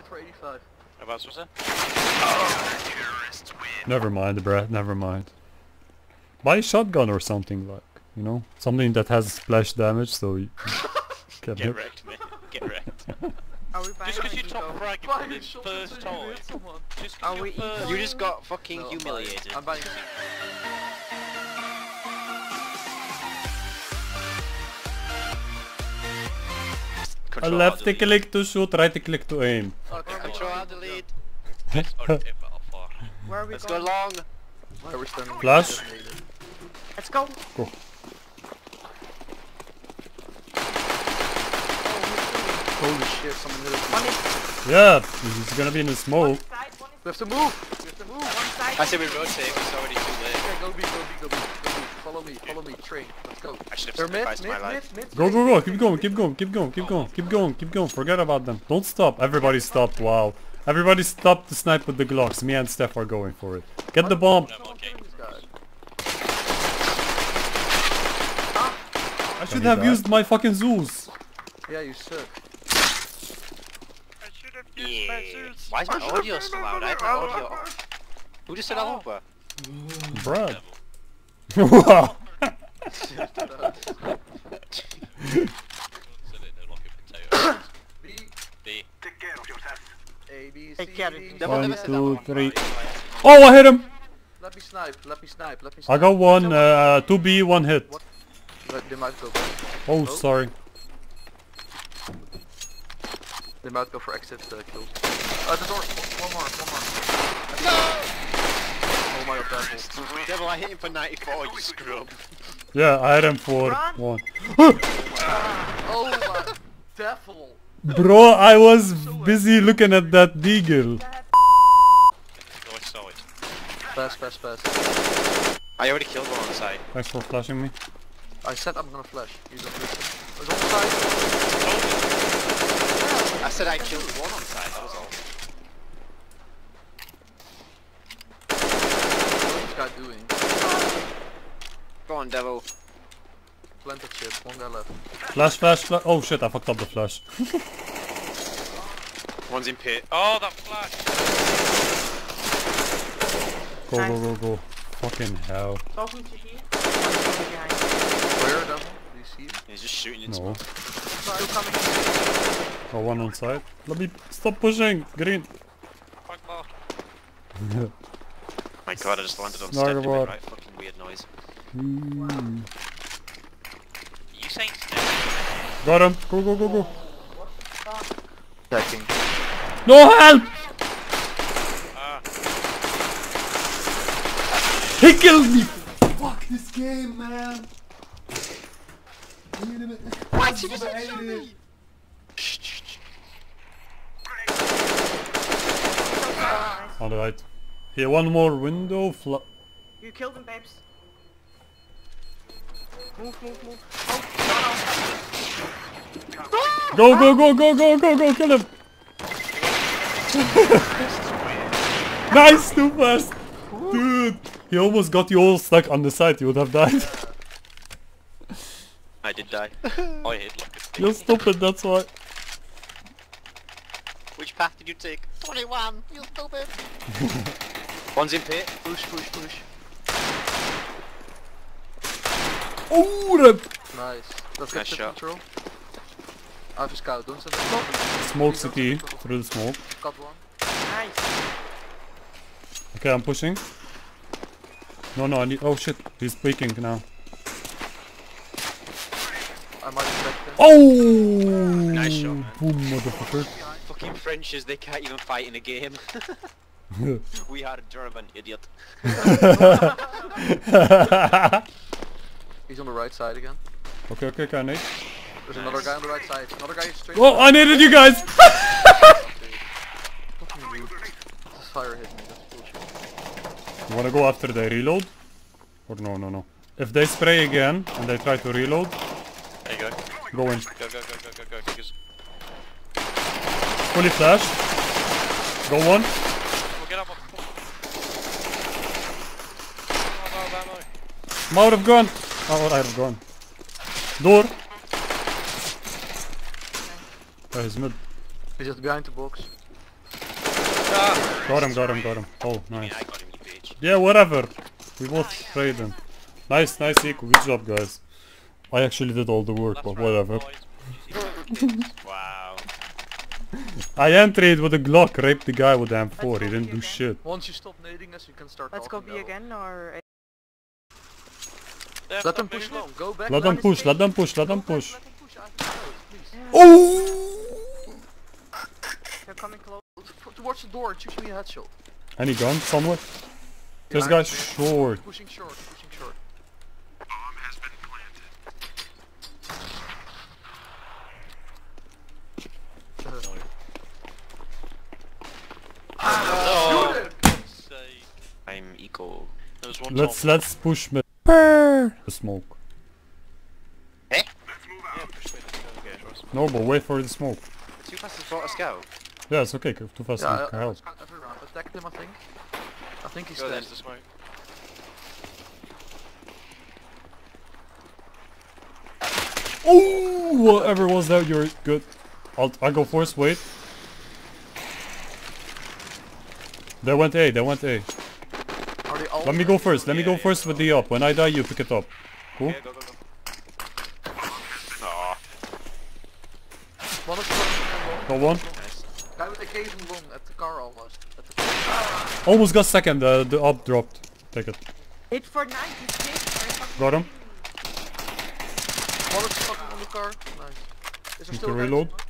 hit for 85. Whereabouts was it? Never mind, bruh. Never mind. Buy a shotgun or something like, you know, something that has splash damage, so you can Get hit. wrecked, mate. Get wrecked. Are we buying Just because you top frag for the first time. Just Are we you're first. You just got fucking No, I'm buying- humiliated. A left delete. click to shoot, right click to aim. Okay, Control Alt Delete. Or if Battle for. Where are we Let's go long. Why are we standing? Flash. Let's go. Go. Holy shit, someone hit us. One is Yeah, he's gonna be in the smoke. side, We have to move! We have to move! one side. I say we rotate, it's already too late. Okay, go B, go B, go B, go B. Follow me, follow me, train. Let's go. I should They're have mid, sacrificed mid, my mid, life. mid. Go, go, go, keep going, keep going, keep going, keep going, keep going, keep going. Forget about them. Don't stop. Everybody stop. Wow. Everybody stop to snipe with the Glocks. Me and Steph are going for it. Get the bomb. I'm okay. This guy. I should he have die? used my fucking Zeus. Yeah, you suck. Yeah. Why is my audio so loud? I have my audio off. Who just said. I'm over? Brad. Wow. Sit in and lock a potato. B, B. A, B, C, Take care of D. it. Devil One, two, three. Oh, I hit him. Let me snipe, let me snipe, let me I got one. Uh, two B, one hit. Oh. sorry. They might go for exit uh, kills. Uh, the door. One more, one more. No! Oh my god, devil. Devil, I hit him for 94, you scrub. Yeah, I hit him for Run. one. Oh my devil. Bro, I was busy looking at that deagle. Oh, I saw it. Pass, pass, pass. I already killed one on site. Thanks for flashing me. I said I'm gonna flash. You don't listen. It's on the side. I said I killed one on site, that was all. What is this guy doing? Go on, Devil. Plant of shit. One guy left. Flash, flash, flash. Oh shit, I fucked up the flash. One's in pit. Oh, that flash! Go, go, go, go. Fucking hell. Talking to here. One is coming. Where, devil? Do you see it? He's just shooting in No. smoke. Still coming. Got one on side. Let me stop pushing. Green. Fuck more. My god, I just landed on Snark step to about. right fucking weird noise. Mm. You saying snake? Got him. Go, go, go, go. Checking. No help! Ah, He killed me! Fuck this game, man! Why did you just shoot me? Shh, shh, shh. On the right. Here, one more window. Fla You killed him, babes. Move, move, move. Oh, no, no. go, go, go, go, go, go, go, kill him! nice, too fast! Dude! He almost got you all stuck on the side, you would have died. I did die. I hit like a You're stupid, that's why. Which path did you take? 21, you stupid. One's in pit. Push, push, push. Oh, rip! Nice. Let's Nice get shot. control. Ah, I have a scout. Don't send it. Smoke city, through the smoke. Got one. nice. Okay, I'm pushing. No, no, I need. Oh shit, he's peeking now. I might expect him. Oh! Nice shot, man. Boom, motherfucker. Fucking Frenches, they can't even fight in a game. we are German, idiot. He's on the right side again. okay, okay, okay, Nate. There's another guy on the right side. Another guy straight. Oh, I needed you guys! You. This fire hit me. That's bullshit. You wanna go after they reload? Or no, no, no. If they spray again and they try to reload, There you go. go in. Go, go, go, go, go, go. Because Fully flash. Go one. we'll get up. Oh, no, no, no. I'm out of gun. Oh, out of gun. Door. Oh, he's mid. He's just behind the box. Ah! Got him, got him, got him. Oh, nice. I him. Yeah, whatever. We both sprayed him. Nice, nice equal. Good job, guys. I actually did all the work, Last but round, whatever. Wow. I entered with a Glock, raped the guy with the M4. He didn't do shit. Once you stop nading us, you can start Let's go talking B again or A? Yeah, Let them push long. Go back. Let them push, let them push, let them push. Let them push. I have to know it, please. Oh! They're coming close. Towards the door, choose me a headshot. Any gun somewhere? This Yeah, guy's short. Pushing short, pushing short. Oh, Shoot it! for God's sake. I'm eco. There was one Let's let's push me. The smoke. Yeah, push me. Okay, trust. No, but wait for the smoke. Too fast to spot a scout. Yeah, it's okay. Too fast Yeah, to I- I help. was kind of every round. Attacked him, I think. I think he's Go dead. the smoke. Oh, whatever was that, you're good. I'll I go first. Wait. They went A. They went A. Are Let me go first. Let me go yeah, first with the up. When I die, you pick it up. Cool. Yeah, go, go, go. One Got one. nice. Guy with the cage and long at the car almost. At the car. Almost got second. Uh, the up dropped. Take it. Hit for 90, please. Got him. One is fucking on the car. Nice. Is there Need still to a guy in reload. smoke?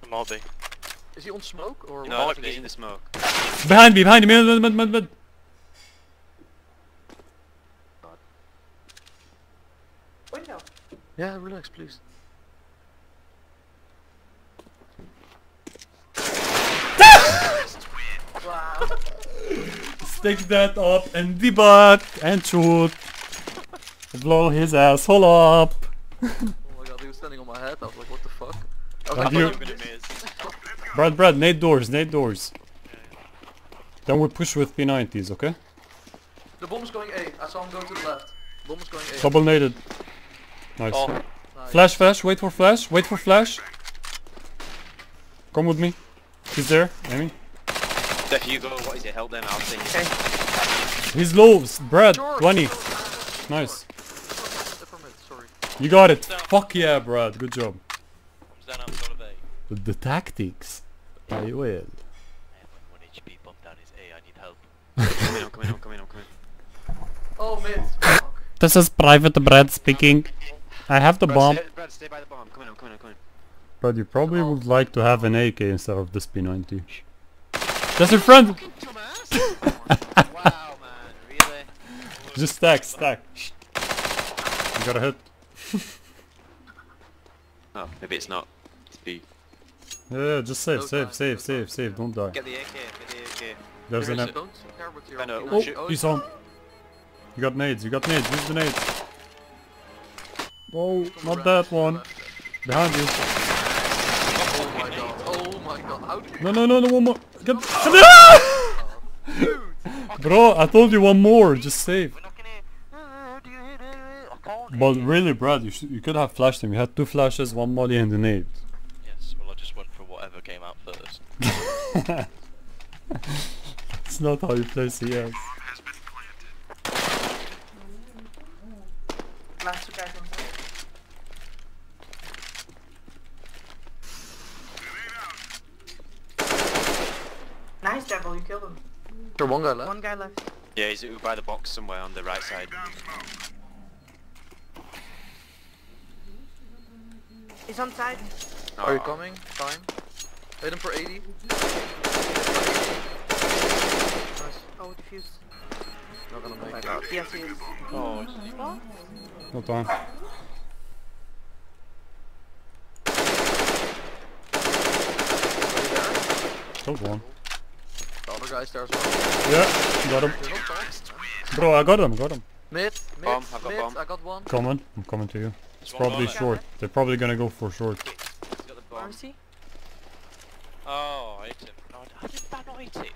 The Moldy. Is he on smoke or No, he's in the smoke. Behind me. Behind me. Mid, mid, mid, mid, mid. Window. Yeah, relax, please. Wow. Stick that up and the butt and shoot. Blow his asshole up. Oh my god, he was standing on my head. I was like, what the fuck? I was Like you- I'm gonna miss. Brad, Brad, nade doors, nade doors. Then we push with P90s, okay? the bomb is going A. I saw him go to the left. Bomb is going A. Double naded. Nice. Oh, Nice. Flash, flash, wait for flash, wait for flash. Come with me. He's there, Amy. If you go, what is it? Help them out. Say Okay. He's low, Brad, Short, 20. short, Nice. short. From it, sorry. You got it. Fuck yeah, Brad, good job. stand outside of A. The, the tactics. I will. Oh. This is Private Brad speaking. I have the Brad, bomb. Stay, Brad, stay by the bomb. Come on, come on, come in. But you probably would like to have an AK instead of this P90. That's your friend! wow, man, really? Just stack, stack. You got a hit. Oh, maybe it's not. It's B. Yeah, yeah, just save, No save, time, save, no save, time, save, don't die. Get the AK, get the AK. There's Where an is M- Don't care with your I know. P90. Oh, shit. Oh, he's on. You got nades, you got nades, use the nades. Oh, not that one. Behind you. Oh my god. Oh my god. How did you... No, no, no, no, one more. Get. Dude! Bro, I told you one more, just save. We're not gonna... Do you hit it? I can't But really, Brad, you, you could have flashed him. You had two flashes, one molly and a nade. Yes, well I just went for whatever came out first. It's not how you play CS. Last two guys on site. Nice devil, you killed him. There one guy left. One guy left. Yeah, he's by the box somewhere on the right side. He's on side. Ah. Are you coming? Fine. Hit him for 80. Nice. Oh, defused. Not gonna Oh make it. god. Yes, he is. Oh, No time. Killed one. The other guy's there as well. Yeah, got him. You're not fast. Bro, I got him, got him. Mid, mid, Bomb, I've got mid. bomb. I got one. Coming, I'm coming to you. it's Probably short. They're probably gonna go for short. He's got the Where bomb. is he? Oh, I hit him. No, how did that not hit it?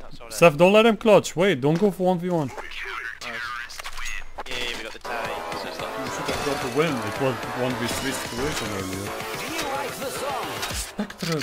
That's all Seth, don't let him clutch. Wait, don't go for 1v1. Yeah, we got the tie. So it's like, You should have got the win. It was 1v3 situation earlier. Spectrum.